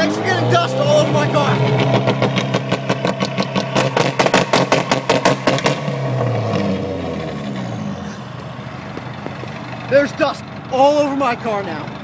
Thanks for getting dust all over my car. There's dust all over my car now.